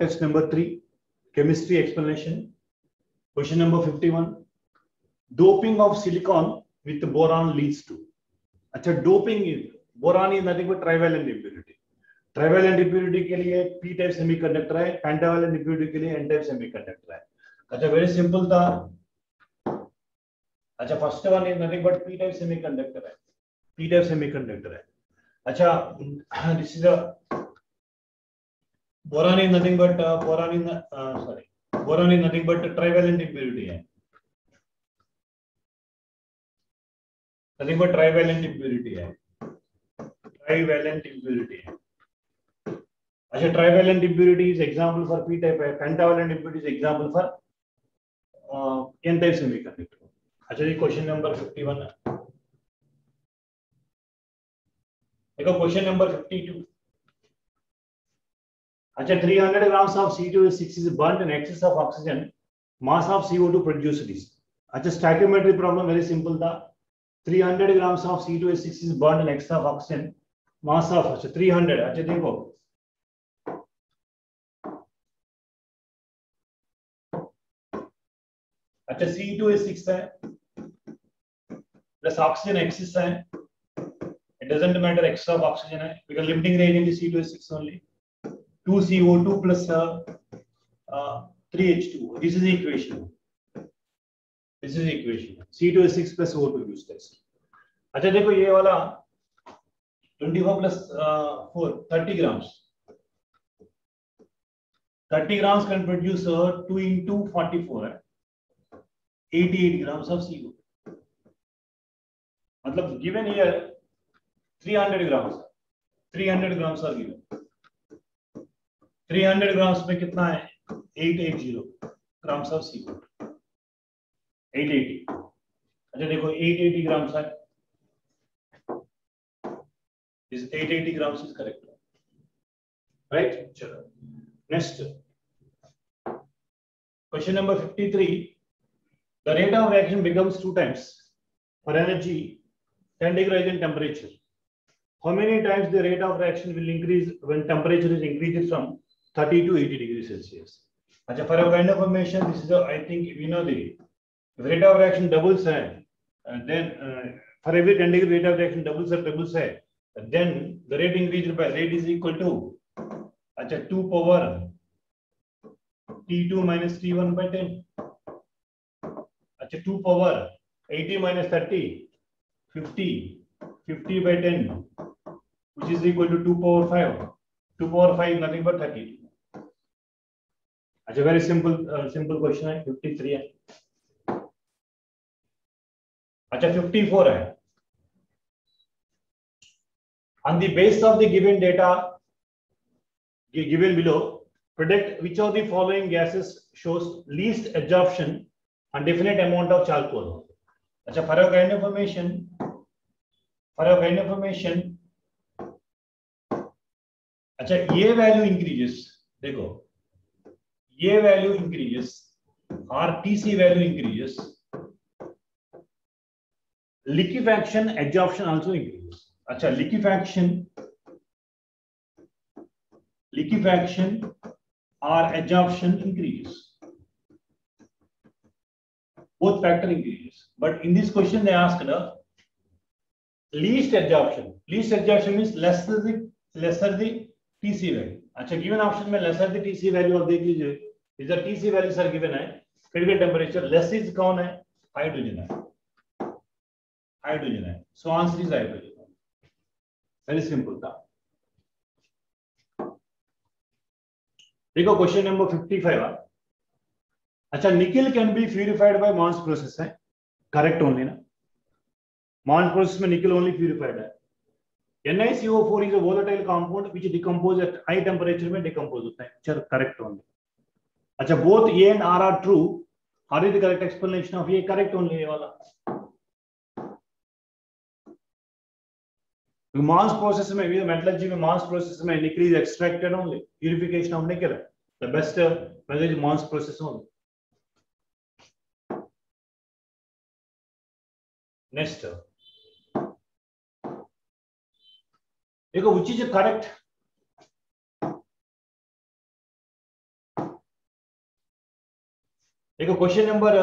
test number three, chemistry explanation. Question number 51. Doping of silicon with boron leads to. अच्छा is boron is nothing but trivalent impurity. Trivalent impurity के लिए P type semiconductor है pentavalent impurity के लिए N type semiconductor है अच्छा very simple था अच्छा first one is nothing but P type semiconductor है पी टाइप सेमीकंडक्टर है अच्छा this is a boron is nothing but uh, boron is uh, sorry boron is nothing but trivalent impurity है nothing but trivalent impurity है trivalent impurity है अच्छा trivalent impurity is example for P type है pentavalent impurity is example for N type semiconductor अच्छा जी question number 51 है देखो question number 52 अच्छा 300 grams of C2H6 is burnt in excess of oxygen mass of CO2 produced is अच्छा stoichiometry problem very simple था 300 grams of C2H6 is burnt in excess of oxygen mass of अच्छा 300 अच्छा देखो अच्छा C two is six है plus oxygen axis है it doesn't matter extra of oxygen hai because limiting reagent is C2 is 6 only 2 CO2 plus uh, uh, 3H2 this is the equation this is the equation C2 is 6 plus O2 use test अच्छा देखो ये वाला 24 plus uh, 4 30 grams 30 grams can produce uh, 2 into 44 है 88 grams of CO. मतलब given here 300 grams 300 grams are given 300 grams में कितना है 880 grams of CO 880 अच्छा देखो 880 grams है is 880 grams is correct right चलो next question number 53 the rate of reaction becomes two times for energy 10 degree rise in temperature. How many times the rate of reaction will increase when temperature is increased from 30 to 80 degrees Celsius? Achha, for a kind of information, this is a, I think we know the rate of reaction doubles uh, then uh, for every 10 degree rate of reaction doubles or triples hai, then the rate increased by rate is equal to achha, 2 power T2 minus T1 by 10. अच्छा to power 80 minus 30 50 50 by 10 which is equal to 2 power 5 2 power 5 nothing but 30 अच्छा very simple simple question है fifty three है अच्छा fifty four है on the base of the given data given below product which of the following gases shows least absorption and definite amount of charcoal अच्छा for of and information for of and information अच्छा ये value increases देखो। ये value increases और TC value increases liquefaction absorption also increases अच्छा liquefaction liquefaction or absorption increases both factor increases. But in this question, they asked the least absorption. Least absorption means lesser the lesser the TC value. अच्छा given option में lesser the TC value आप देख लीजिए these are tc values are given hai critical temperature, less is kaun hai hydrogen hai hydrogen hai so, answer is hydrogen. Very simple tha देखो question number 55 है अच्छा nickel can be purified by Mond's process है। Correct only ना। Mons process में nickel only purified है। NICO is a volatile compound which decompose at high temperature में decompose होता है। चल करेक्ट ओनली अच्छा both A and R are true are is the correct explanation of A correct only ये वाला mass process में metallurgy में mass process में निकल purification of nickel the best uh, method is mass process only next देखो which is correct देखो question number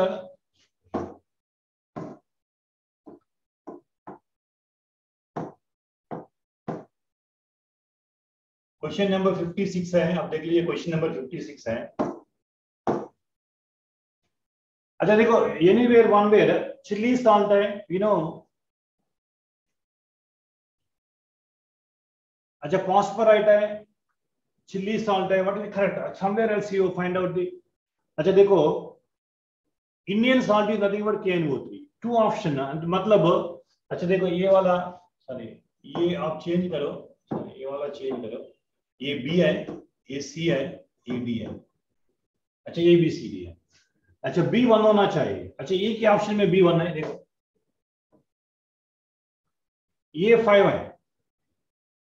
question number 56 है, आप देख लीजिए क्वेश्चन नंबर 56 है। अच्छा देखो any anywhere one where Chile salt है यू नो अच्छा फॉस्फोराइट है चिल्ली साल्ट है what is correct somewhere else you find out the अच्छा देखो Indian salt is nothing but KNO3 two option मतलब अच्छा देखो ये वाला सॉरी ये आप चेंज करो ये वाला चेंज करो ये बी है ये सी है ये डी है अच्छा ये बी सी डी है अच्छा बी वन होना चाहिए अच्छा ये क्या ऑप्शन में बी वन है देखो ये फाइव है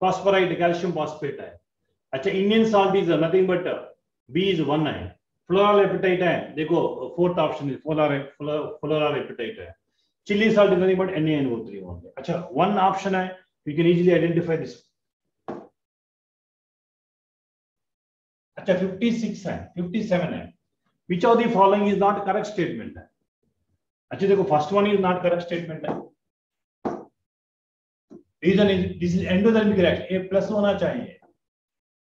फॉस्फोराइड कैल्शियम फॉस्फेट है अच्छा Indian salt is nothing but B is one है फ्लोरल एपिटाइट है देखो fourth option is floral floral apatite है Chile salt is nothing but NaNO3 अच्छा वन ऑप्शन है you can easily identify this अच्छा 56 है 57 है which of the following is not correct statement है अच्छा देखो first one is not correct statement है reason is this is endothermic reaction ये प्लस होना चाहिए.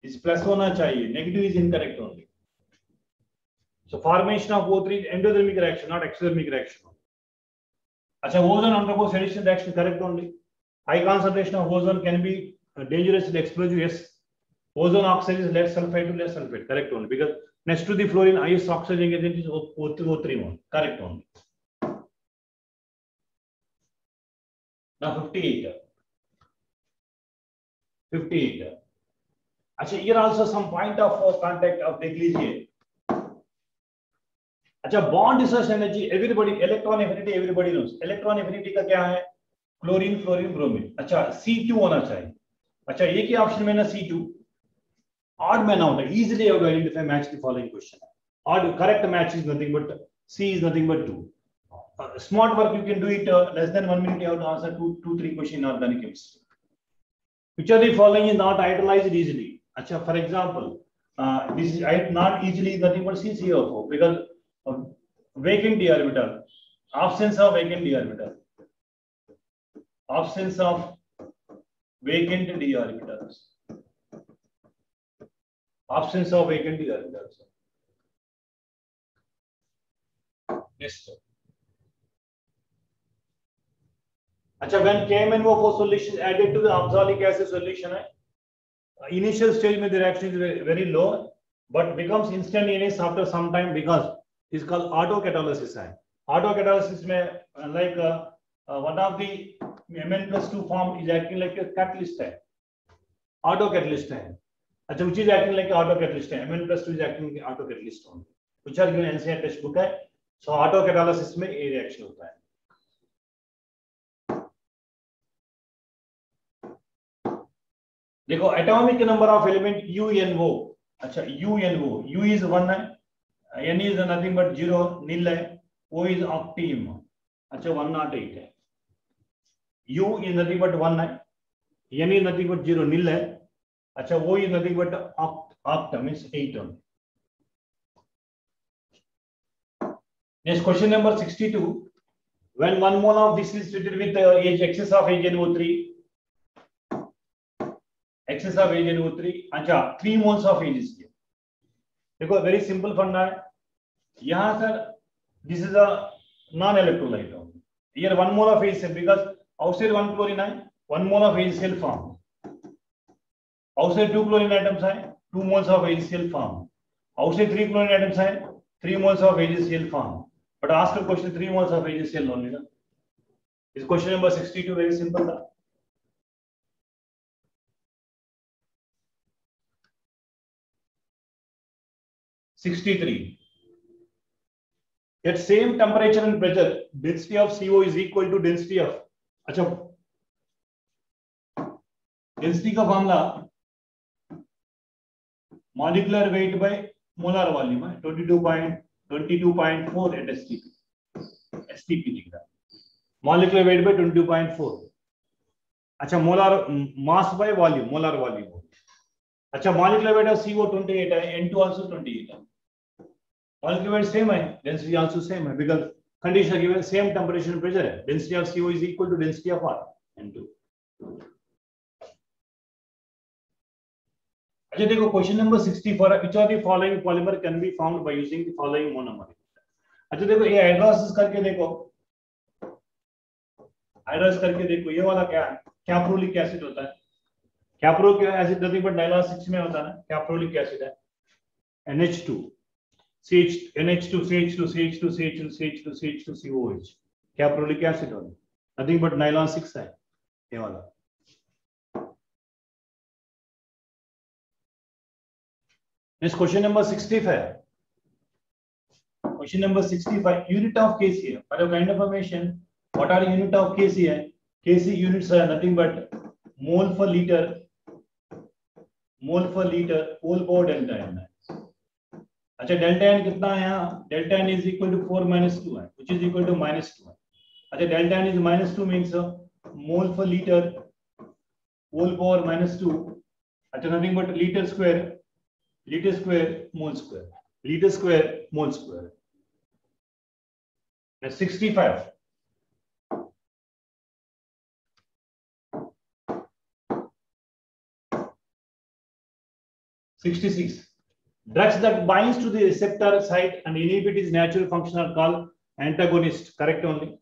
इस प्लस होना चाहिए. Negative is incorrect only so formation of O3 is endothermic reaction not exothermic reaction अच्छा ozone undergoes addition reaction correct only high concentration of ozone can be dangerous dangerously explosive yes ozone oxide is lead sulfide to lead sulfide correct only because next to the fluorine highest oxidizing agent is O3 O3 one correct only now 58 58 अच्छा here also some point of contact of लीजिए अच्छा bond research energy everybody electron affinity everybody knows electron affinity का क्या है? Chlorine fluorine bromine अच्छा C होना चाहिए। अच्छा ये क्या ऑप्शन में ना सी ऑड में ना होता है। Easily your identify match the following question odd correct match is nothing but C is nothing but two smart work you can do it less than 1 minute you answer to two three question in organic chemistry which of the following is not idealised easily अच्छा for example this is not easily nothing but C C O because vacant d orbital absence of vacant d orbital absence of vacant d orbitals absence of vacant d orbitals Yes. Achha, when KMNO4 solution added to the oxalic acid solution, initial stage the reaction is very low, but becomes instantaneous after some time because is called autocatalysis है autocatalysis में like uh, uh, one of the Mn plus 2 form is acting like a catalyst है autocatalyst है अच्छा which is acting like autocatalyst है Mn plus 2 is acting like autocatalyst only which are given NCERT textbook है so autocatalysis में ये reaction होता है देखो atomic number of element U N O अच्छा U N O U is one है N is nothing but zero nil है O is ऑक्टीम अच्छा वन नॉट एट है. U is nothing but one है N is nothing but zero nil है. अच्छा O is nothing but oct means eight on next question number 62 when one mole of this is treated with uh, excess of HNO3 excess of HNO3 अच्छा three moles of as इसके देखो very simple फंडा है. यहाँ sir this is a non electrolyte here one mole of H C because outside one chlorine I one mole of H C L form outside two chlorine atoms आए two moles of H C L form outside three chlorine atoms आए three moles of H C L form but ask question three moles of H C L only ना इस question number 62 very simple था Sixty-three. At same temperature and pressure, density of CO is equal to density of. अच्छा density का formula molecular weight by molar volume है 22.22.4 at STP. STP लिख रहा molecular weight by 22.4. अच्छा molar mass by volume molar volume अच्छा molecular weight of CO 28 है N2 also 28 है molecule weight same है density also same है because condition given same temperature and pressure है density of CO is equal to density of what N2 अच्छा देखो question number 64 which of the following polymer can be found by using the following monomer अच्छा देखो ये hydrolysis करके देखो hydrolysis करके देखो ये वाला क्या है कैप्रोलिक एसिड होता है कैप्रोलिक एसिड नथिंग बट 6 में होता है ना कैप्रोलिक एसिड है NH2 CH NH2 CH2 CH2 CH2 CH2 CH2 COH caprolic acid होता नथिंग बट नाइलॉन 6 है ये वाला Next question number 65. Question number 65. Unit of Kc. For your kind of information, what are unit of Kc? Kc units are nothing but mole per liter, mole per liter, whole power delta n. अच्छा delta N कितना है यहाँ? Delta N is equal to four minus two है which is equal to minus two है। अच्छा delta N is minus two means mole per litre whole power minus two अच्छा nothing but litre square liter square, mole square, liter square, mole square that's 65 66 drugs that binds to the receptor site and inhibit its natural function are called antagonist correct only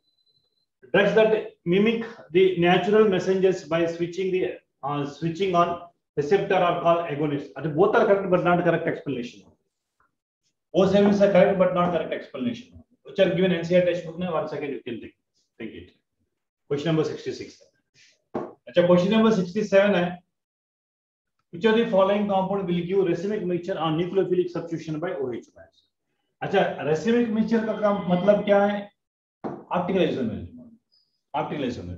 drugs that mimic the natural messengers by switching the uh, switching on receptor are called agonists. And both are correct, but not correct explanation. Both are correct, but not correct explanation. Which are given NCR textbook. Now, one second, you can think, think it. Question number 66. अच्छा question number 67 है which of the following compound will give racemic mixture on nucleophilic substitution by OH bonds अच्छा racemic mixture का काम मतलब क्या है optical isomer optical isomer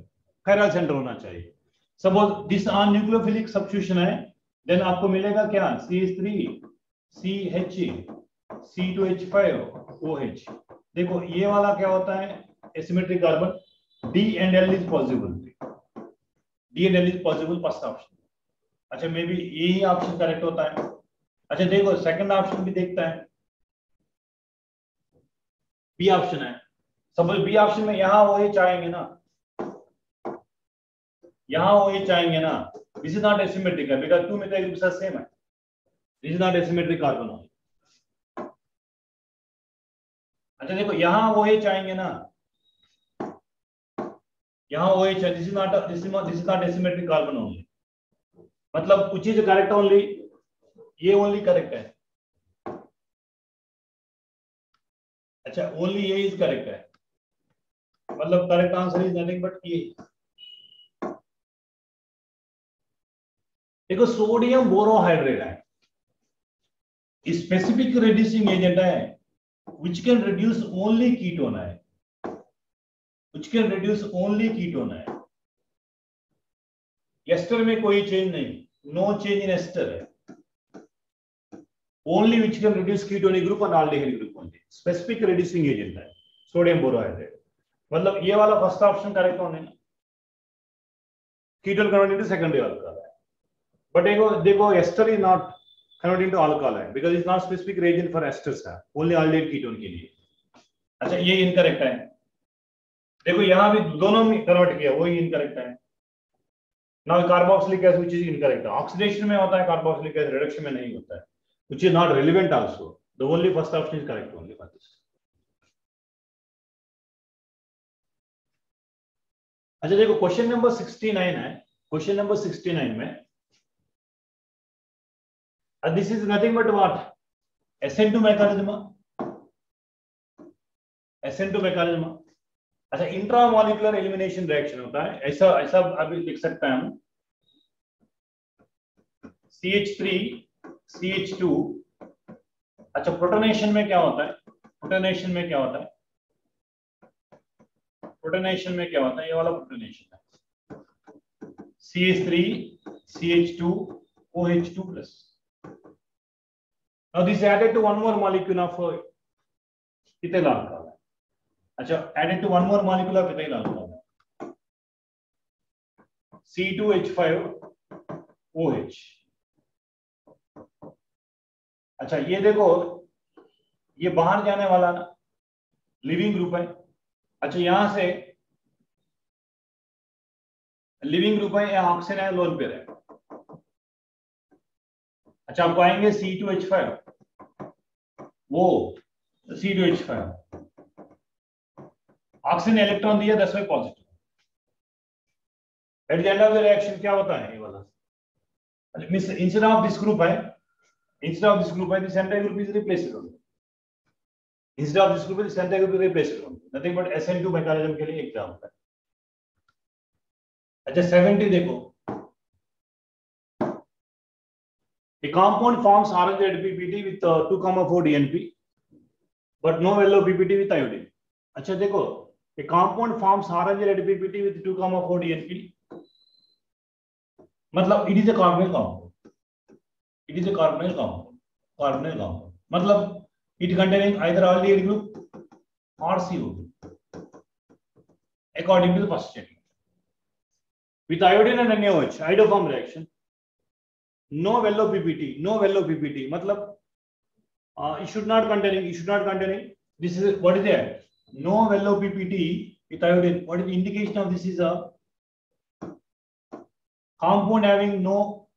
chiral centre होना चाहिए suppose this on nucleophilic substitution है देन आपको मिलेगा क्या CH3 CH C2H5 OH देखो ये वाला क्या होता है asymmetric carbon D and L is possible D and L is possible first option अच्छा मे बी यही ऑप्शन करेक्ट होता है। अच्छा देखो सेकंड ऑप्शन भी देखता है। बी ऑप्शन है। सपोज़ बी ऑप्शन में यहाँ वो चाहेंगे ना। यहाँ वो ये चाहेंगे ना। दिस इज़ नॉट एसिमेट्रिक है बिकॉज़ टू में तो एक दूसरा सेम है। This is not asymmetric carbon अच्छा देखो, यहाँ वो ये चाहेंगे ना। यहाँ वो चाहिए this is not this is not asymmetric carbon only मतलब कुछ चीज़ करेक्ट ओनली ये ओनली करेक्ट है। अच्छा ओनली ये इज़ करेक्ट है। मतलब correct answer is nothing but ये। देखो सोडियम बोरोहाइड्रेट है। स्पेसिफिक रिड्यूसिंग एजेंट है which can reduce only ketone है। Which can reduce only ketone है। एस्टर में कोई चेंज नहीं। नो चेंज इन एस्टर है only which can reduce ketonic group और aldehyde group only specific reducing है सोडियम बोरोहाइड्रेट मतलब ये वाला फ़र्स्ट ऑप्शन करेक्ट होने ketone convert into secondary alcohol है। But देखो देखो ester is not converted into alcohol है। Because it's not specific reagent for esters है only aldehyde ketone के लिए। अच्छा ये इनकरेक्ट है। देखो, यहाँ भी दोनों में कन्वर्ट किया, वही इनकरेक्ट है। Now carboxylic acid which is incorrect oxidation में होता है कार्बोक्सिलिक एसिड रिडक्शन में नहीं होता है which is not relevant also the only first option is correct only for this अच्छा देखो क्वेश्चन नंबर 69 है। क्वेश्चन नंबर 69 में this is nothing but what SN2 mechanism SN2 mechanism अच्छा इंट्रामोलिकुलर एलिमिनेशन रिएक्शन होता है। ऐसा ऐसा अभी लिख सकते हैं हम। CH3 CH2 अच्छा प्रोटोनेशन में क्या होता है? प्रोटोनेशन में क्या होता है? प्रोटोनेशन में क्या होता है? ये वाला प्रोटोनेशन है। C H three CH3 CH2 OH2 plus Now this is added to one more molecule of uh, ethyl alcohol. अच्छा added to one more molecule of ethyl alcohol. C2H5OH. अच्छा ये देखो, ये बाहर जाने वाला लिविंग ग्रुप है अच्छा यहाँ से लिविंग ग्रुप है, या ऑक्सीजन है लोन पेयर है अच्छा आपको आएँगे सी टू एच फाइव वो C two H five oxygen electron दिया दस by positive at the end of the reaction क्या होता है? ये वाला। Means instead of this group है इंस्टेड ऑफ़ दिस ग्रुप है this entire group is replaced only instead of this group this entire group is replaced only nothing but SN2 mechanism के लिए example है। अच्छा 70 देखो। A compound forms orange red PPT with uh, 2 comma 4 DNP, but no yellow PPT with iodine. अच्छा देखो a compound forms orange red PPT with 2 comma 4 DNP. मतलब it is a carbonyl compound. It is a carbonyl compound. Carbonyl compound. मतलब it containing either aldehyde group or CO group. According to the first statement. With iodine and NaOH, iodoform reaction, no yellow PPT, no yellow PPT. मतलब uh, it should not containing, it should not containing. This is what is there? No yellow PPT with iodine. What is the indication of this is a compound having no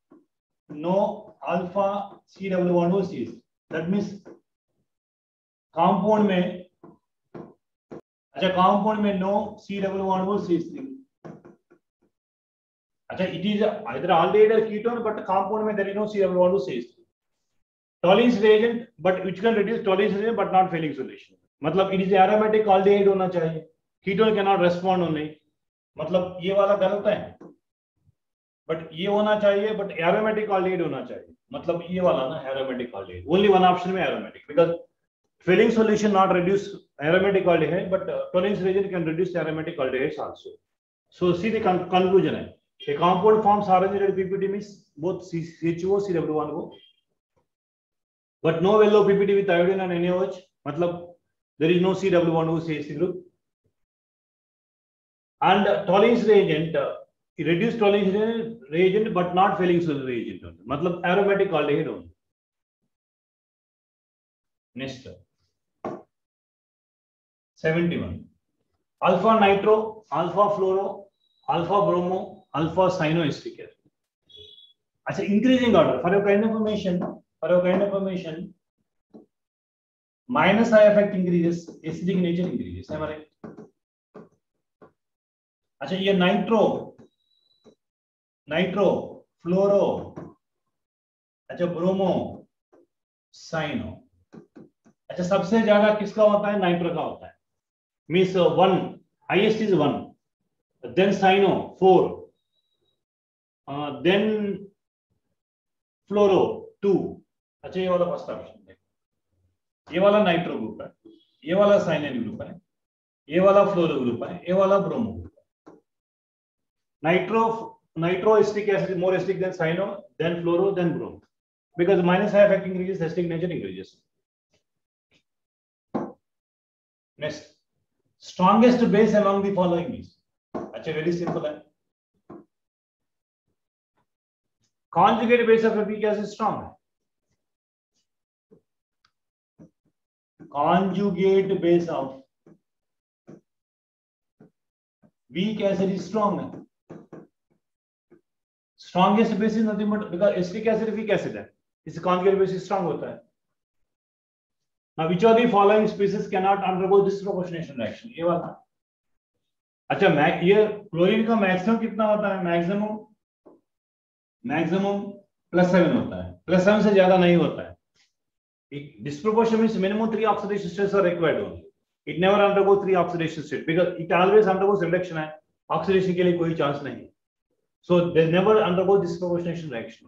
no alpha CW1OCs. That means compound में अच्छा compound में no CW1OCs अच्छा it is either aldehyde or ketone but compound में there is no CW1OCs Tollens reagent but which can reduce Tollens reagent but not failing solution मतलब it is aromatic aldehyde होना चाहिए ketone cannot respond only मतलब ये वाला गलत है but ये होना चाहिए बट एरोमेटिक aldehyde होना चाहिए मतलब ये वाला ना aromatic aldehyde only one option में filling solution not reduce aromatic aldehyde but uh, Tollens reagent can reduce aromatic aldehydes also so see the con conclusion है A compound forms orange-red PPT means both CHO, CW1O, but no yellow PPT with iodine and NaOH. मतलब there is no CW1O CH group. And Tollens reagent, uh, reduced Tollens reagent, but not failing reagent. मतलब aromatic aldehyde only. Next. 71. Alpha nitro, alpha fluoro, alpha bromo, alpha cyanoacetic acid. अच्छा increasing order for your kind of information for your kind of information minus I effect increases acidic nature increases है हमारे अच्छा ये nitro nitro fluoro अच्छा bromo cyano अच्छा सबसे ज़्यादा किसका होता है? नाइट्रो का होता है। Means one highest is one then cyano four then fluoro two अच्छा ये वाला फ़र्स्ट ऑप्शन ये वाला नाइट्रो ग्रुप है ये वाला साइनाइड ग्रुप है ये वाला फ्लोरो ग्रुप है ये वाला ब्रोमो ग्रुप है nitro nitro acetic acid more acidic than cyano than fluoro than bromo because minus high effect increases acidic nature increases next strongest base among the following is अच्छा very simple है conjugate base of acetic acid strong है conjugate base of we कैसे strong है। Strongest base is nothing but because acetic acid weak acid है इसे conjugate base strong होता है। Now, which of the following species cannot undergo this procrastination ये बात अच्छा मैं ये क्लोरिन का मैक्सिमम कितना होता है? मैक्सिमम मैक्सिमम प्लस सेवन होता है। प्लस सेवन से ज़्यादा नहीं होता है। Disproportion means minimum three oxidation states are required only. It never undergoes three oxidation states because it always undergoes reduction है oxidation के लिए कोई chance नहीं so they never undergo disproportionation reaction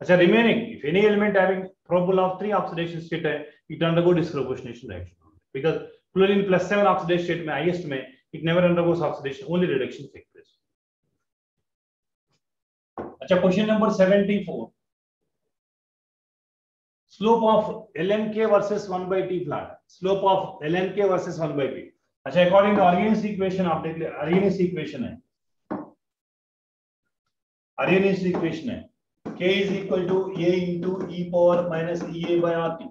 अच्छा remaining if any element having probable of three oxidation state है it undergo disproportionation reaction because chlorine plus seven oxidation state में highest में it never undergoes oxidation only reduction take place अच्छा question number 74 slope of lmk versus 1 by t flat slope of lmk versus 1 by t अच्छा according to Arrhenius equation आप देख ले Arrhenius equation है Arrhenius equation है k is equal to a into e power minus ea by rt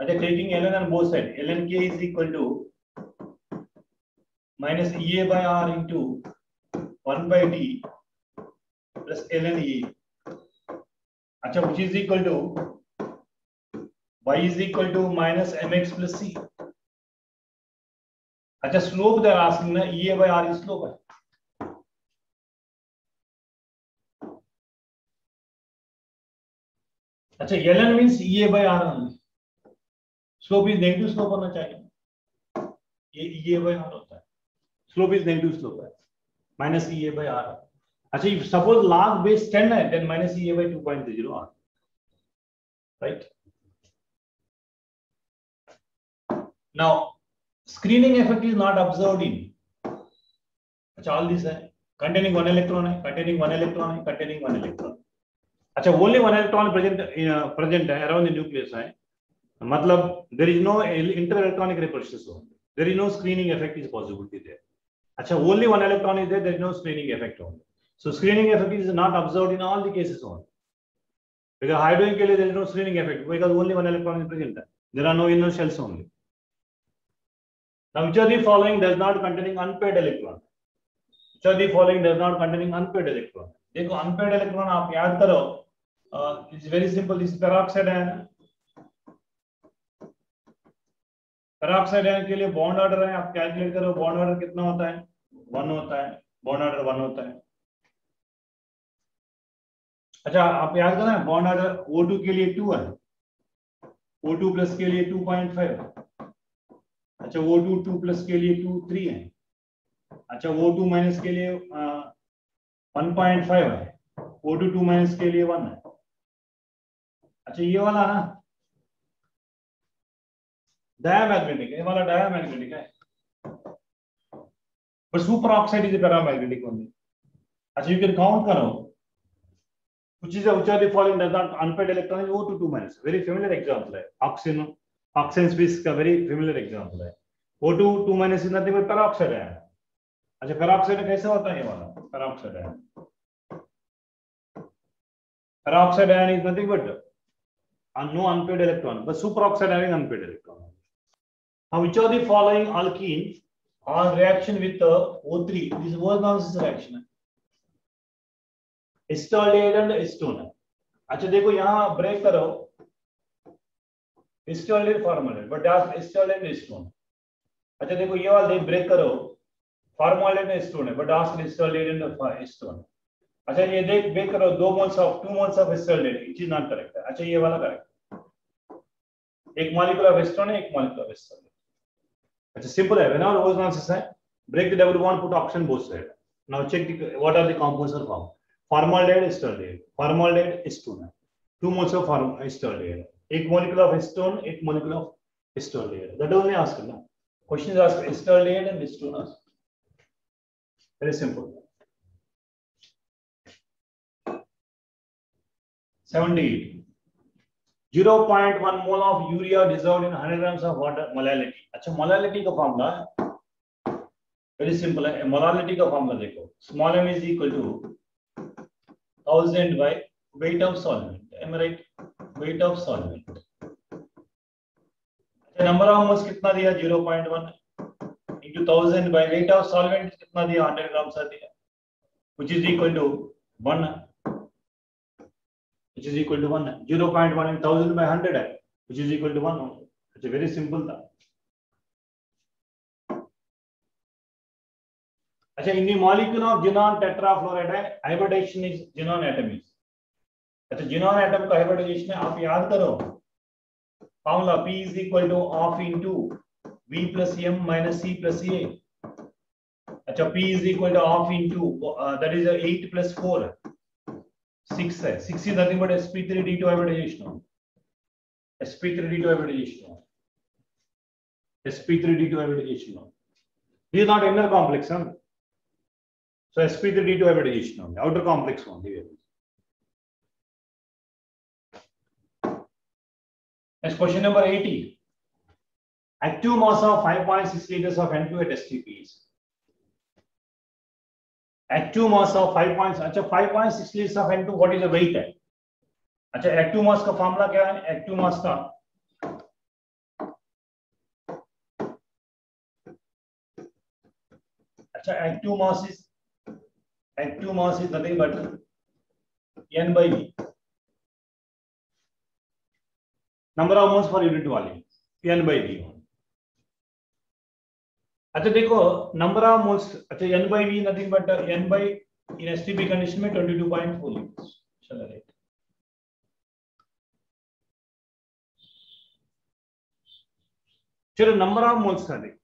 अच्छा taking ln on both sides ln k is equal to minus ea by r into 1 by d plus ln e अच्छा which is equal to y is equal to minus mx plus c अच्छा slope they asking ना ea by r is slope है अच्छा ln means ea by r only slope is negative slope होना चाहिए ये ea by r होता है slope is negative slope है माइनस ea by r अच्छा if suppose log base 10 है then minus ea by 2.30 r right now screening effect is not observed in अच्छा all this है containing one electron है containing one electron है containing one electron अच्छा only one electron present present है around the nucleus है मतलब there is no inter electronic repulsion there is no screening effect is possibility there अच्छा only one electron is there there is no screening effect only so screening effect is not observed in all the cases only because hydrogen के लिए there is no screening effect because only one electron is present there are no inner shells only of the following does not containing unpaired electron of the following does not containing unpaired electron देखो unpaired electron आप याद करो uh, it's very simple this peroxide ion peroxide ion के लिए bond order है आप calculate करो bond order कितना होता है वन होता है bond order वन होता है अच्छा आप याद करना बॉन्ड ऑर्डर O2 के लिए टू है। O2 प्लस के लिए 2.5 अच्छा O2 टू प्लस के लिए टू थ्री है। अच्छा O2 माइनस के लिए वन पॉइंट फाइव है। O2 टू माइनस के लिए वन है। अच्छा ये वाला ना डायामैग्नेटिक ये वाला डायामैग्नेटिक है। but superoxide is a paramagnetic अच्छा you can count करो। Which is a which are the following does not unpaired electron is O2 2 minus very familiar example है oxygen oxygen species का very familiar example है O2 2 minus is nothing but peroxide है अच्छा peroxide कैसे होता है ये वाला peroxide है peroxide ion is nothing but and no unpaired electron, but superoxide having unpaired electron. Now, which of the following alkene on reaction with the O3? This is Bose-Nonsis reaction. Esterolide and acetone. अच्छा देखो यहाँ break करो formaldehyde, but that's esterolide and acetone. अच्छा देखो ये वाला break करो formaldehyde and acetone है, but that's esterolide and acetone. अच्छा ये देख ब्रेक करो दो moles of two moles of esterolide, which is not correct. अच्छा ये वाला करेक्ट एक मॉलिक्यूल ऑफ़ एस्ट्रोन है एक मॉलिक्यूल ऑफ़ एस्ट्रोन अच्छा सिंपल है whenever Bose nonsense है double bond put oxygen both side now check the what are the compounds are formed formaldehyde esterolide formaldehyde acetone two moles of form esterolide एक molecule of acetone एक molecule of esterolide that only ask ना question is asked esterolide and acetone ask very simple 78 0.1 mole of urea dissolved in 100 grams of water molality अच्छा molality का formula very simple है molality का formula देखो small m is equal to 1000 by weight of solvent am I right weight of solvent अच्छा number of moles कितना दिया 0.1 into 1000 by weight of solvent कितना दिया 100 ग्राम सा दिया which is equal to 1 which is equal to 1 0.1 in 1000 by 100 which is equal to 1 it's a very simple था अच्छा in the molecule of xenon tetrafluoride hybridization is xenon atom is अच्छा xenon atom का hybridization है आप याद करो formula P is equal to half into V plus M minus C plus A अच्छा P equal to half into uh, that is 8 plus 4 6 है 6 is nothing but sp3d2 hybridization sp3d2 hybridization sp3d2 hybridization this is not inner complex huh? So sp3d2 have a digestion only, outer complex only. Next question number 80. Active mass of 5.6 liters of N2 at is. Active mass of 5. अच्छा 5.6 liters of N2 what is the weight है? अच्छा active mass का formula क्या है? Active mass का अच्छा active mass is active mass is nothing but n by v number of moles per unit volume n by v अच्छा देखो number of moles अच्छा n by v nothing but n by in STP condition में 22.4 litres चलो right चलो number of moles का देखो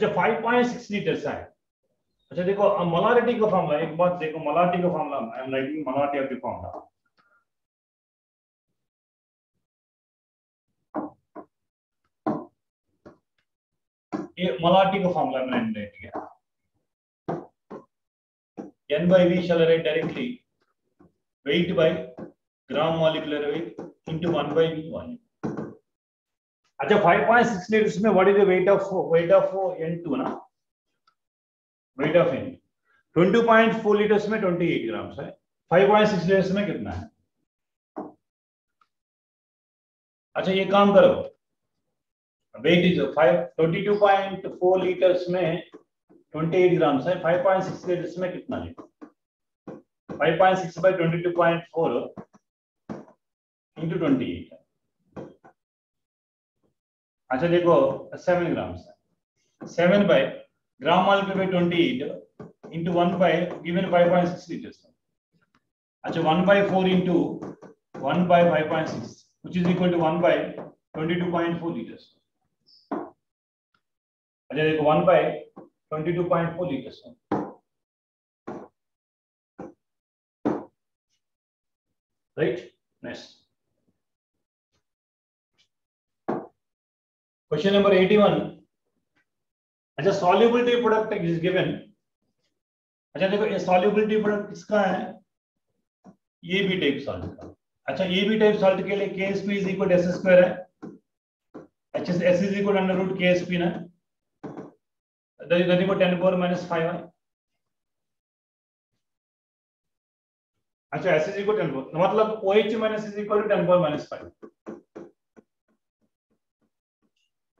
अच्छा 5.6 litres है अच्छा देखो, अब मोलारिटी का फॉर्मूला एक बात देखो मोलारिटी का formula I am writing molarity of the formula ये मोलारिटी का फॉर्मूला मैंने राइट किया। N by v shall write directly, weight by gram molecular weight into 1 by v volume अच्छा 5.6 लीटर्स में what is the weight of weight of n2 ना? Wait of n 20.4 litres में 28 grams है। 5.6 litres में कितना है? अच्छा ये काम करो। वेट इज़ 5 22.4 लीटर्स में 28 ग्राम्स है। 5.6 लीटर्स में कितना है? 5.6 by 22.4 into 28 अच्छा देखो 7 ग्राम्स है 7 by gram molecule by 28 into 1 by given 5.6 liters अच्छा 1 by 4 into 1 by 5.6 which is equal to 1 by 22.4 liters अच्छा देखो 1 by 22.4 liters right next question number 81 अच्छा solubility product is given अच्छा देखो ये solubility product किसका है ये भी टाइप सॉल्ट का अच्छा ये भी टाइप सॉल्ट के लिए KSP is equal to S square है अच्छा is equal to under root KSP ना that is nothing but 10 power minus 5 है अच्छा एस इज़ इक्वल टेन मतलब O H minus is equal to ten power minus five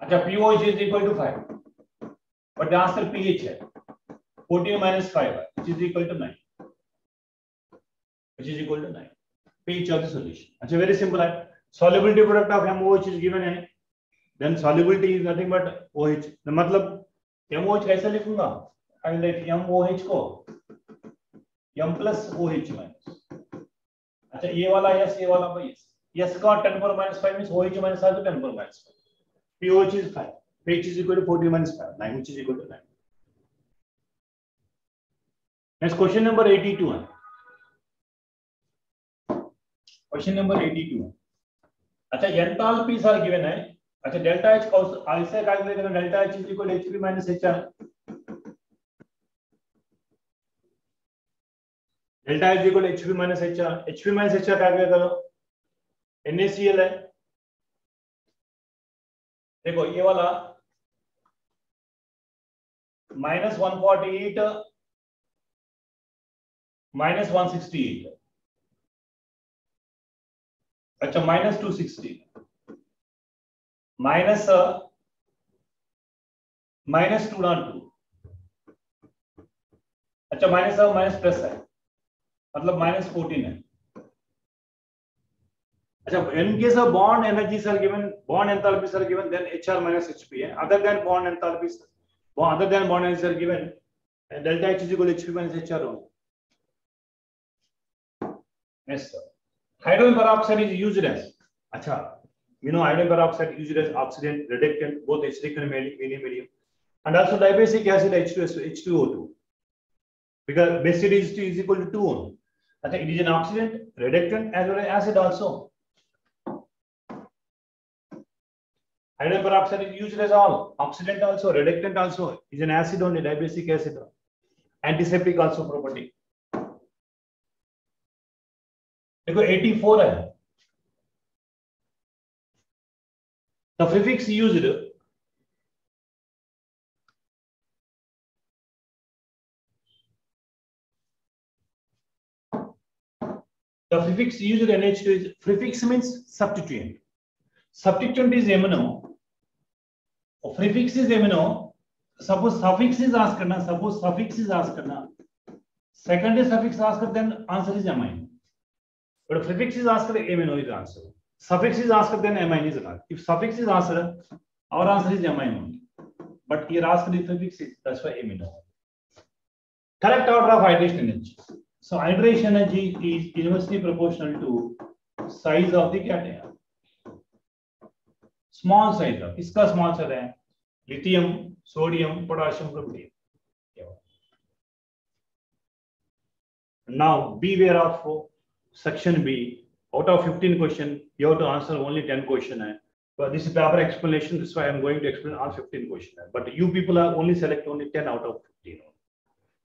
अच्छा P O H is equal to five but answer pH है. Fourteen minus five है which is equal to nine is equal to nine pH of the solution अच्छा very simple है. Solubility product of MOH is given है then solubility is nothing but OH मतलब MOH कैसे लिखूँगा? I will write MOH को, m plus OH minus अच्छा ये वाला यस ये वाला यस यस का 10 power minus 5 means OH minus है तो 10 power minus 5 POH is 5 pH is equal to 40 minus 5 9 which is equal to 9 next question number 82 है question number 82 है अच्छा एंथैल्पीज आर गिवन है। अच्छा डेल्टा एच ऐसे कैलकुलेट करना delta H is equal to H P minus H R delta H equal H P minus H R H P minus H R calculate करो। NaCl है। देखो, ये वाला minus one forty eight minus one sixty eight अच्छा minus two sixty minus minus two nought two अच्छा minus minus plus है। मतलब minus fourteen है। अच्छा in case of bond energies are given bond enthalpies are given then hr minus hp है other than bond enthalpies other than bond energies are given and delta h is equal to hp minus hr only yes sir hydrogen peroxide is used as अच्छा you know hydrogen peroxide used as oxidant reductant both acidic and medium medium and also dibasic acid h2 h2o2 because basic is equal to 2 only I think it is an oxidant reductant as well as acid also Hydrogen peroxide is used as all oxidant also, reductant also is an acid only, dibasic acid. Antiseptic also property. देखो 84 है. The prefix used the prefix used NH2 is prefix means substituent. substituent is amino karna suppose suffix is asked karna secondary suffix asked then answer is amine but prefix is asked amino is answer suffix is asked then amine is answer if suffix is asked our answer is amine only but here asked the prefix is that's why amino correct order of hydration energy so hydration energy is inversely proportional to size of the cation small size of इसका small size है lithium sodium potassium potassium now beware of section b out of 15 question you have to answer only 10 question hai but this is paper explanation this is why i'm going to explain all 15 question hai but you people are only select only 10 out of 15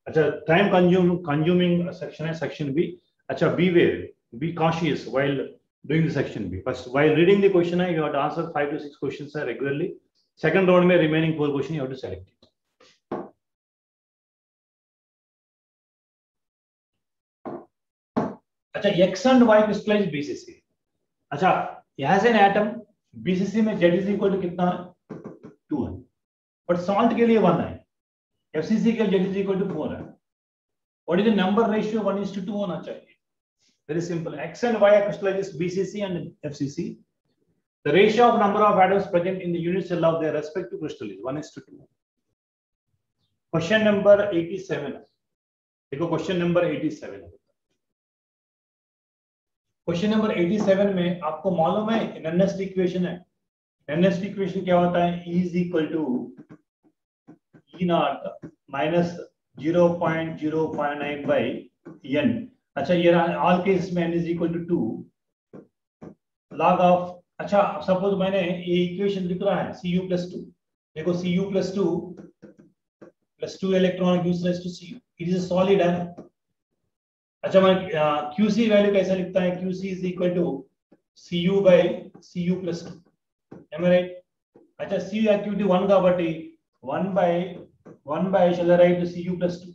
अच्छा time consume consuming section है section B अच्छा beware be cautious while doing the section B. First, while reading the question, you have to answer five to six questions regularly. Second round, में remaining four question you have to select. अच्छा x and y crystallize BCC. अच्छा यहाँ से an atom BCC में Z is equal to कितना है to है but salt के लिए वन है FCC के Z is equal to four है what is the number ratio one is to two होना चाहिए very simple x and y crystallizes BCC and FCC the ratio of number of atoms present in the unit cell of their respective crystal is one is to two question number 87 देखो question number 87 question number 87 में आपको मालूम है NST equation है NST equation क्या होता है E is equal to E naught minus 0.059 by n अच्छा ये ऑल केसेस में N is equal to two log of अच्छा सपोज़ मैंने ये इक्वेशन लिख रहा है सी यू प्लस टू देखो C U plus two plus two electron useless to C U it is solid है अच्छा मैं क्यू सी वैल्यू कैसे लिखता है? Q C is equal to C U by C U plus two M right अच्छा C activity one का but one by one by shall write C U plus two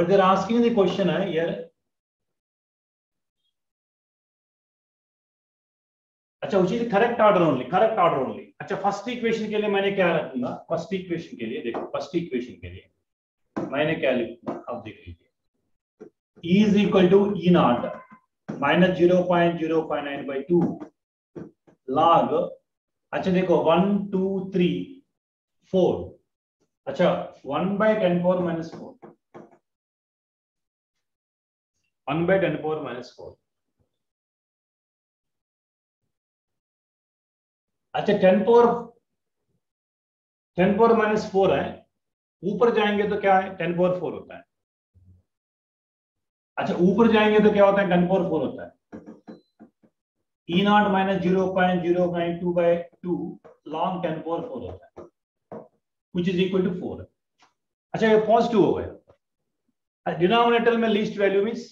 but they're asking the question है here अच्छा उसी correct order only correct order only अच्छा first equation के लिए मैंने क्या रखूँगा फ़र्स्ट इक्वेशन के लिए देखो फ़र्स्ट इक्वेशन के लिए मैंने क्या लिखूँगा अब देख लीजिए E is equal to E naught, minus 0.059 by 2 log अच्छा देखो 1 2 3 4 अच्छा 1 by 10 power minus 4 1 by 10 power minus 4 अच्छा 10 पावर 10 पावर माइनस फोर है। ऊपर जाएँगे तो क्या है? 10 पावर फोर होता है। अच्छा ऊपर जाएँगे तो क्या होता है? 10 पावर फोर होता है। E nought minus zero point zero nine two by two log ten power four होता है which is equal to four अच्छा ये पॉजिटिव हो गया। डिनोमिनेटर में लीस्ट वैल्यू मीन्स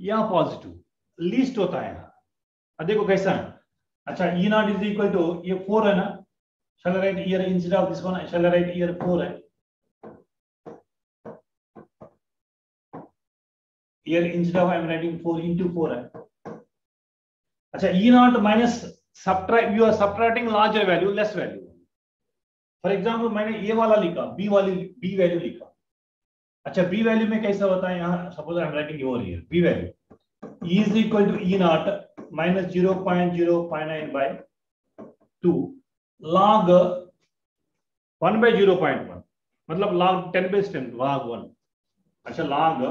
या पॉजिटिव लीस्ट होता है यहाँ देखो कैसा है। अच्छा E nought is equal to ये फोर है ना। Shall I write here instead of this one shall I write here four है? Here instead of I am writing four into four है। अच्छा E nought minus subtract you are subtracting larger value less value for example मैंने A वाला लिखा B वाली B value लिखा। अच्छा B value में कैसा होता है? यहाँ सपोज़ हम writing over here B value is equal to E nought minus zero point zero five nine by two log one by zero point one मतलब log ten by ten log one अच्छा log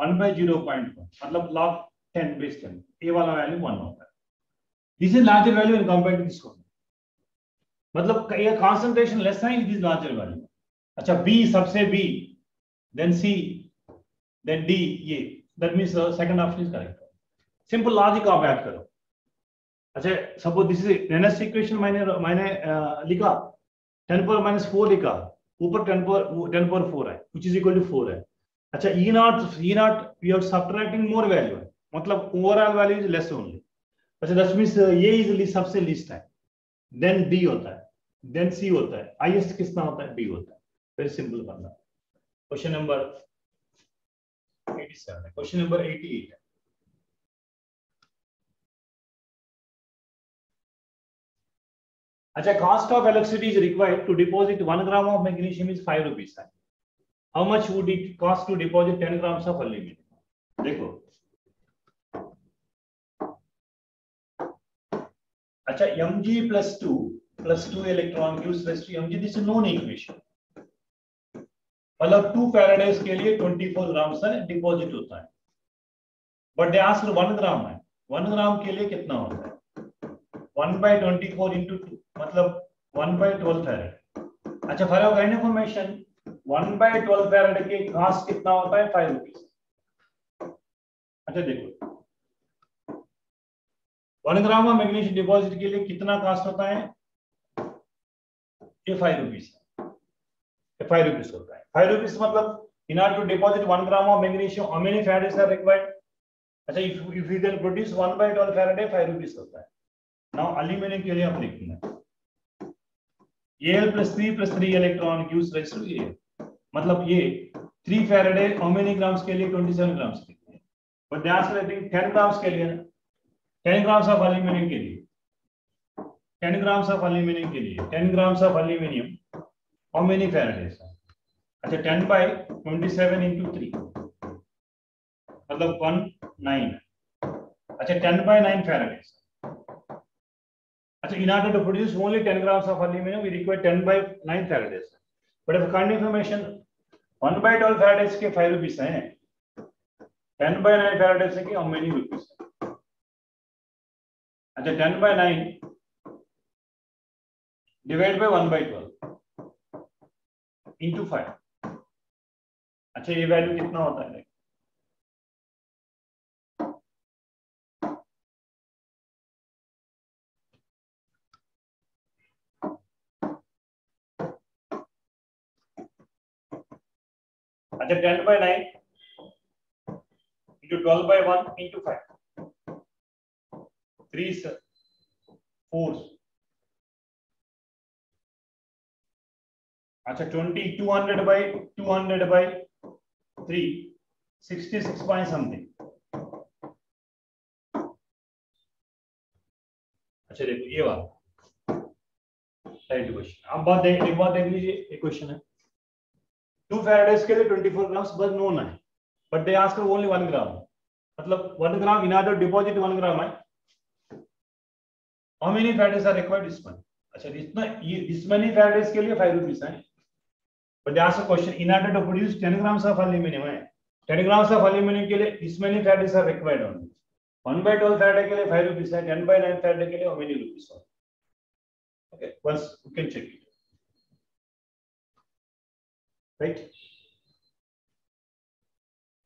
one by zero point one मतलब log ten by ten A वाला value one होता है. This is larger value in compare to this मतलब ये concentration less है is this larger value अच्छा B सबसे B then C then D ये that means second option is correct simple logic आप ऐड करो। अच्छा सपोज़ दिस इज़ इक्वेशन मैंने मैंने लिखा। 10 पावर माइनस 4 लिखा। ऊपर 10 पावर 10 पावर 4 है व्हिच इज़ इक्वल टू 4 है। अच्छा E nought E nought we are subtracting more value मतलब overall value is less only अच्छा दैट मींस ये इज़ ली सबसे लिस्ट है। देन डी होता है। देन सी होता है। हाईएस्ट कितना होता है? बी होता है। फिर सिंपल बनना question number question number eighty eight अच्छा cost of electricity is required to deposit one gram of magnesium is five rupees how much would it cost to deposit ten grams of aluminium देखो। अच्छा M G plus two plus two electron gives plus two M G this known equation मतलब 2 Faraday's के लिए 24 ग्राम से deposit होता है। But ask 1 gram है। 1 ग्राम के लिए कितना होता है? One by twenty four into two मतलब वन बाई ट्वेल्व फेरेड अच्छा for your kind information one by twelve faraday के कास्ट कितना होता है? फाइव रुपीज़ अच्छा देखो। वन ग्राम मैग्नीशियम डिपॉजिट के लिए कितना कास्ट होता है? ये फाइव रुपीज़ फाइव रुपीज़ होता है। फाइव रुपीज़ मतलब in order to deposit one gram of magnesium how many faradays are required अच्छा if if you can produce one by twelve faraday five rupees होता है। Now, aluminum के लिए आप लिखेंगे Al plus 3 plus 3 electron gives rise to Al. मतलब ये 3 Faraday how many grams के लिए? 27 grams के लिए। But ध्यान से लेते हैं 10 grams के लिए। 10 grams of aluminum के लिए। 10 grams of aluminum के लिए। 10 grams of aluminum how many faradays अच्छा 10 by 27 into 3 मतलब 1 9 अच्छा 10 by 9 faradays So in order to produce only 10 grams of aluminum, we require 10 by 9 faradays. But if kind information 1 by 12 faradays के 5 rupees हैं 10 by 9 faradays के how many rupees अच्छा 10 by 9 divide by 1 by 12 into 5 अच्छा ये value कितना होता है? अच्छा ten by nine into twelve by one into five three four अच्छा twenty two hundred by two hundred by three sixty six point something अच्छा देखो, ये बात राइट क्वेश्चन अब बात देख, एक बात देख लीजिए, एक क्वेश्चन है। टू फैराडेज के लिए 24 ग्राम्स बस नोन है but they ask only 1 gram मतलब 1 gram in order deposit 1 gram है how many faradays are required this one अच्छा इतना, ये दिस मेनी फैराडेज के लिए 5 रुपीस है। But they ask question in order to produce 10 grams of aluminium है 10 grams of aluminium के लिए this many faradays are required only 1 by 12 faraday के लिए 5 रुपीस है 10 by 9 फैराडे के लिए how many rupees okay once you can check it. Right?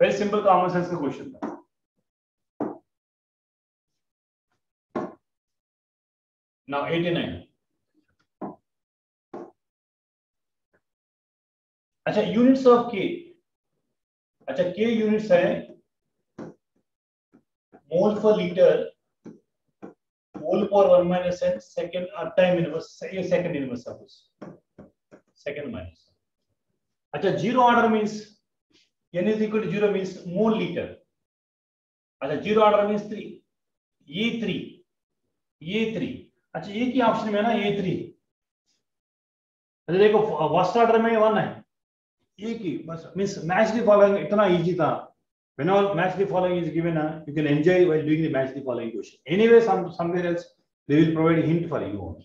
Very simple common sense का question था. Now 89 अच्छा यूनिट्स ऑफ़ के अच्छा के यूनिट्स है मोल पर लीटर मोल पर one minus N second time inverse second inverse of second minus अच्छा zero order means n is equal to zero means mole liter. अच्छा ज़ीरो ऑर्डर मीन्स थ्री ये three ये three अच्छा एक ही ऑप्शन में ना, ये थ्री अच्छा देखो फ़र्स्ट ऑर्डर में वन है। एक ही बस मीन्स मैच दी फॉलोइंग इतना इजी था whenever match the following is given uh, you can enjoy while doing the match the following question anyway some somewhere else they will provide a hint for you also.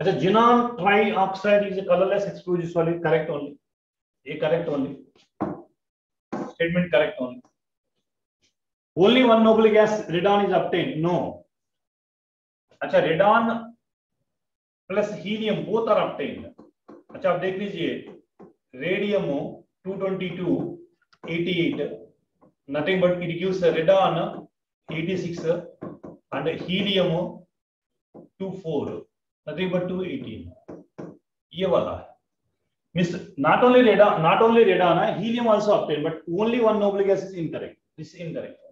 अच्छा xenon trioxide is colourless explosive solid correct only ये correct only statement correct only only one noble gas radon is obtained no अच्छा radon plus helium both are obtained अच्छा आप देख लीजिए radium 222 88 nothing but it gives a radon 86 and helium 24 nothing but 218 ये वाला है means not only radon not only radon है helium also obtained but only one noble gas is incorrect this is incorrect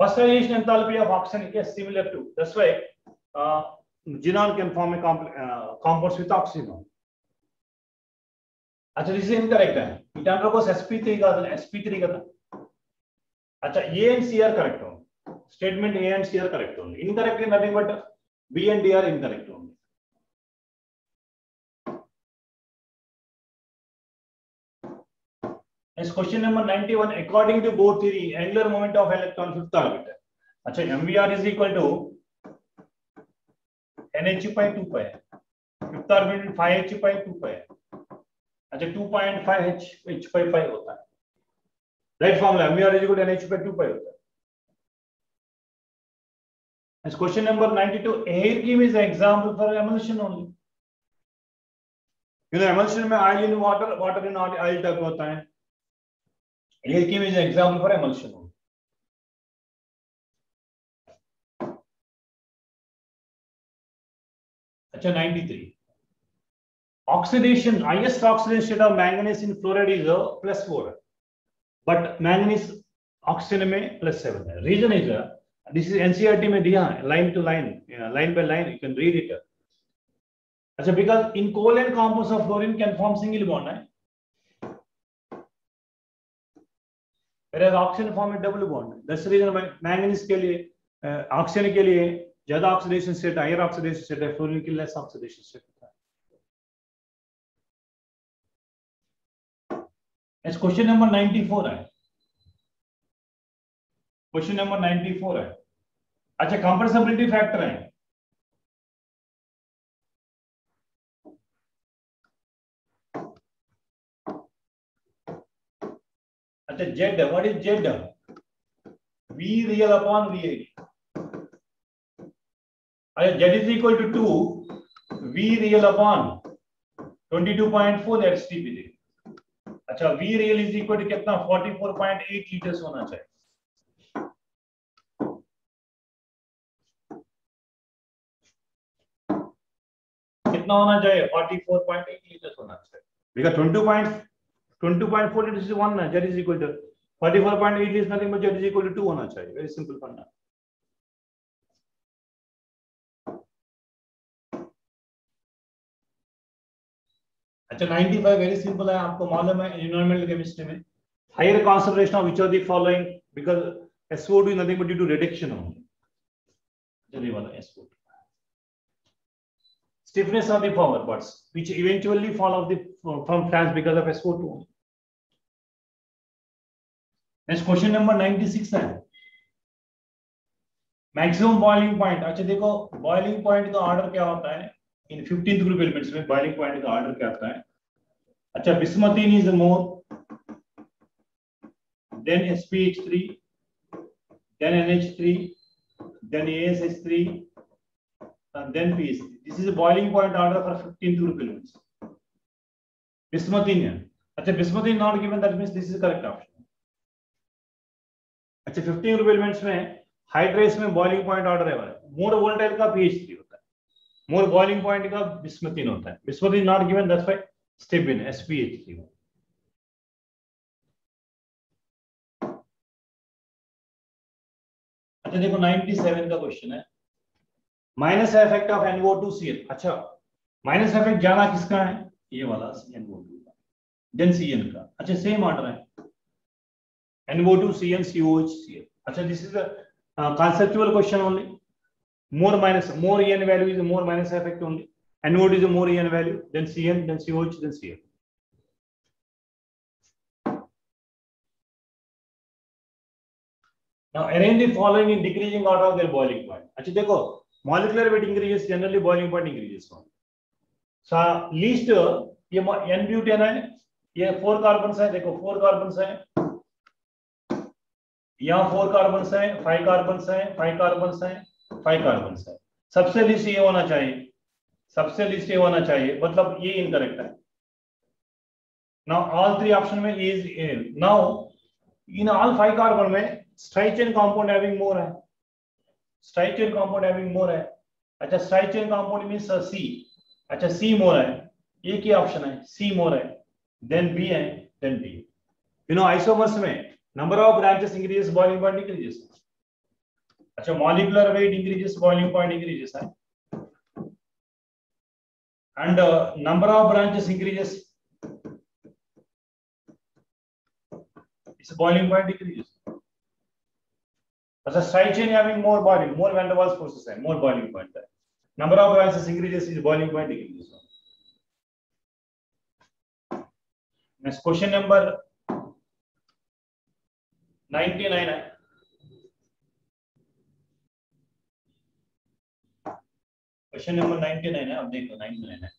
pasteurization enthalpy of oxygen is similar to that's why uh, xenon can form a comp uh, compounds with oxygen अच्छा this is incorrect. It undergoes रोकोस sp3 का था sp3 का अच्छा a and c are correct statement a and c are correct only incorrect nothing but b and d are incorrect Next question number 91 according to Bohr theory angular moment of electron fifth orbital अच्छा mvr is equal to nh by 2 pi fifth orbital 5h by 2 pi अच्छा 2.5 h h by 5 होता है write formula mvr is equal to nh by 2 pi होता है Next question number 92 air kim is an example for emulsion only you know emulsion में oil in water water in oil तक होता है kim is an example for emulsion अच्छा 93 oxidation highest oxidation state of manganese in fluoride is plus 4 but manganese oxygen में plus 7 है reason is uh, this is में दिया है line to line yeah, line by line you can read it अच्छा because in covalent compounds of fluorine can form single bond है whereas oxygen form a double bond. That's the reason के लिए oxygen के लिए ज़्यादा oxidation state higher oxidation state है fluorine की less oxidation state होता है नेक्स्ट क्वेश्चन नंबर 94 है क्वेश्चन नंबर 94 है अच्छा कंप्रेसिबिलिटी फैक्टर है अच्छा Z what is Z V real upon V अच्छा Z is equal to to V real upon twenty two point four 22.4 STP दे अच्छा V real is equal to कितना? 44.8 litre होना चाहिए। कितना होना चाहिए? 44.8 लीटर होना चाहिए। बिकॉज़ 22.4 22.4 into 1 ना z is equal to 44.8 is nothing but z is equal to 2 होना चाहिए वेरी सिंपल फंडा अच्छा 95 वेरी सिंपल है आपको मालूम है एनवायरमेंटल केमिस्ट्री में higher concentration of which of the following because SO2 is nothing but due to reduction only. Generally, वाला SO2. Stiffness of the power parts, which eventually fall off the from flange because of SO2 only. Next question number 96 है। Maximum boiling point अच्छा देखो boiling point का order क्या होता है? इन fifteen group elements में boiling point का order क्या होता है? अच्छा bismuthine is more than S P H three then N H three then S H three then P H three this is boiling point order for fifteen group elements bismuthine अच्छा bismuthine not given that mean this is correct option अच्छा 15 group elements में hydrides में boiling point order है more volatile का pH3 होता है। More boiling point का bismuthine होता है। Bismuthine not given that's why step in SpH3 अच्छा देखो 97 का क्वेश्चन है। माइनस इफ़ेक्ट ऑफ़ NO2Cl अच्छा माइनस इफ़ेक्ट जाना किसका है? ये वाला NO2 का। देन Cn का। अच्छा सेम ऑर्डर है। NO2 Cn COH Cl अच्छा this is a conceptual question only more minus more En value is a more minus effect only NO2 is a more En value then Cn then COH then Cl now arrange the following in decreasing order of their boiling point अच्छा देखो molecular weight increases generally boiling point increases one so least ये n butane है ये four carbon है देखो four carbon है यहाँ four carbon है फाइव कार्बन है फाइव कार्बन है फाइव कार्बन है। सबसे लिस्ट ये होना चाहिए। सबसे लिस्ट ये होना चाहिए। मतलब ये इनकरेक्ट है। नाउ ऑल थ्री ऑप्शन में is now in all five carbon में straight chain compound having more है। कंपाउंड हैविंग मोर है। अच्छा straight chain compound means C अच्छा सी मोर है। ये क्या ऑप्शन है? सी मोर है। देन बी है then D you know isomers में number of branches increases boiling point increases अच्छा molecular weight increases boiling point increases है uh, number of branches increases its boiling point decreases. As a side chain having more boiling, more van der Waals forces, more boiling point there. Number of valences increases, its boiling point decreases. Next question number 99 question number 99 है, अब देखो 99 है।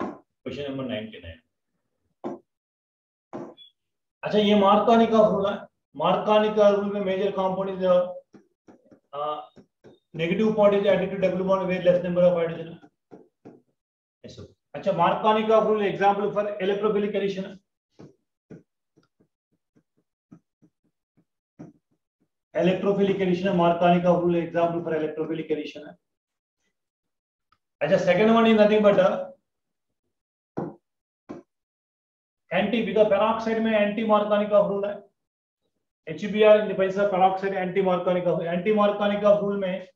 Question number 99 अच्छा ये Markovnikov का rule है। Markovnikov का rule में major compound is negative point is added to double bond where less number of hydrogen अच्छा मार्कानी का rule example for electrophilic addition electrophilic addition है मार्कानी का rule example for electrophilic addition है। अच्छा second one is nothing but anti because peroxide में anti Markovnikov का rule है। HBr in the place of peroxide, anti-Marconi of anti-Marconi of rule में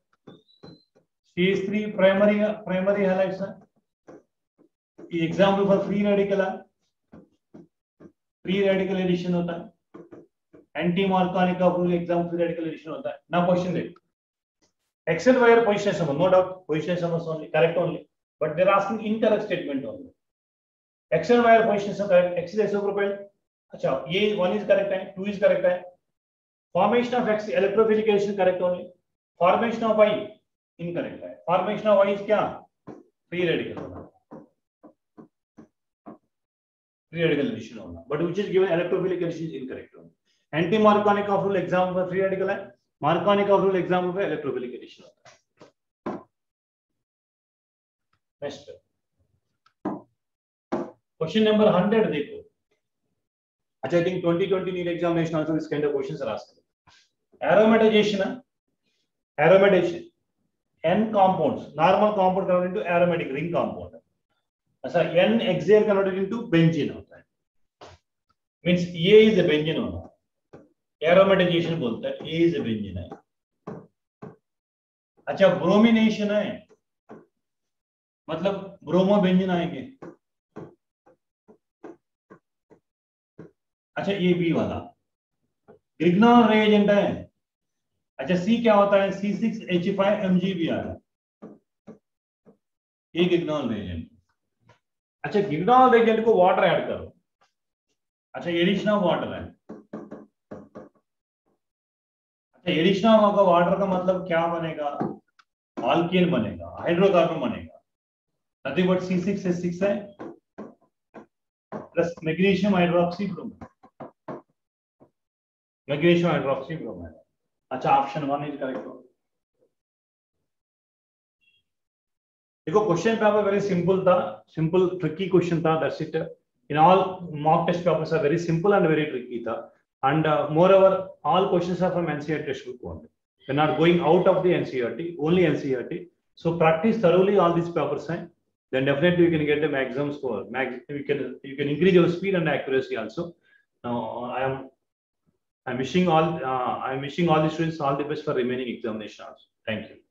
CH3 primary primary halides है। ये example for free radical है। Free radical addition होता है। Anti Markovnikov का rule exam free radical addition होता है। ना क्वेश्चन देख। एक्सेल वायर पोजीशन समझ नो डाउट पोजीशन समझ only correct only but they're asking incorrect statement only excel wire position से करेक्ट एक्स इज़ प्रोफ़ाइल अच्छा ये वन इज़ करेक्ट है टू इज़ करेक्ट है। Formation of X इलेक्ट्रोफिलिकेशन correct only formation of Y incorrect है। Formation of Y is क्या? Free radical free radical addition होना। But which is given electrophilic addition is incorrect marconic of rule example for free radical है marconic of rule example for electrophilic addition होता है next question number 100 देखो अच्छा I think 2020 need examination also this kind of questions are asked aromatization aromatization n compounds normal compound converted into aromatic ring compound अच्छा n hexane converted into benzene होता है means ये is a benzene होना aromatisation बोलता है A is a benzene है। अच्छा bromination है। मतलब ब्रोमो बेंजीन आएँगे। अच्छा ये बी वाला। ग्रिग्नॉल रिएजेंट है। अच्छा सी क्या होता है? C six H five M G B आ रहा है। ये ग्रिग्नॉल रिएजेंट अच्छा गिग्नॉल रिएजेंट को वाटर ऐड करो। अच्छा एडिशन ऑफ़ वाटर है। अच्छा एडिशन ऑफ़ वाटर का मतलब क्या बनेगा? आल्केन बनेगा हाइड्रोकार्बन बनेगा। Nothing but C six S six है। Plus magnesium hydroxy bromide magnesium hydroxy bromide अच्छा ऑप्शन वन इज़ करेक्ट देखो क्वेश्चन पेपर वेरी सिंपल था। सिंपल ट्रिकी क्वेश्चन था that's it in all mock test papers are very simple and very tricky था। And uh, moreover all questions are from NCERT only they're not going out of the NCERT only NCERT so practice thoroughly all these papers eh? then definitely you can get the maximum score. Max you can you can increase your speed and accuracy also. Now I am I'm wishing all uh, I'm wishing all the students all the best for remaining examination thank you